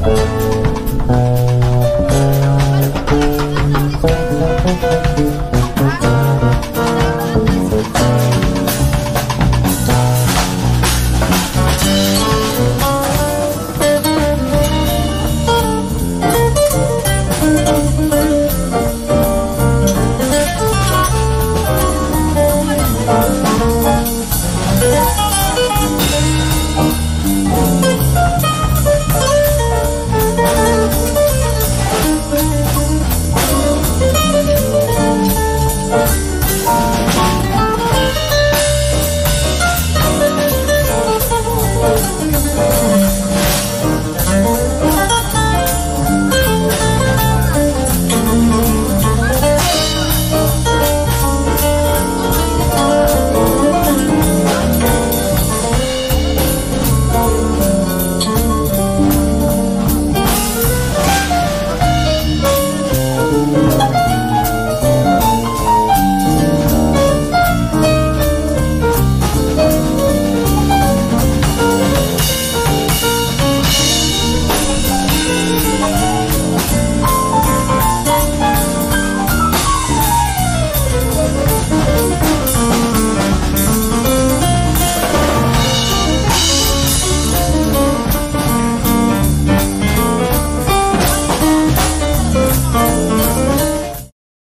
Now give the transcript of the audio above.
Música